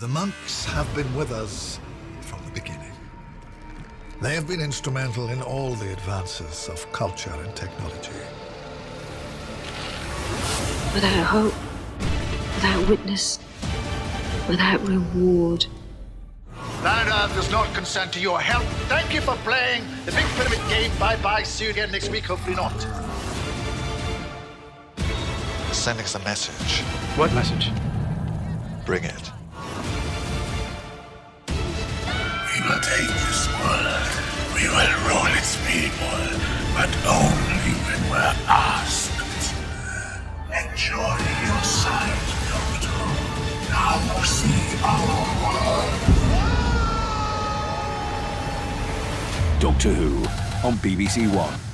The monks have been with us from the beginning. They have been instrumental in all the advances of culture and technology. Without hope, without witness, without reward. Planet Earth does not consent to your help. Thank you for playing the Big Pyramid game. Bye bye. See you again next week. Hopefully not. Sending us a message. What message? Bring it. We will take this world. We will rule its people, but only when we're asked. Enjoy your sight, Doctor. Now see our world. Doctor Who on BBC One.